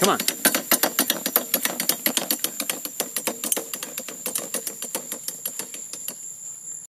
Come on.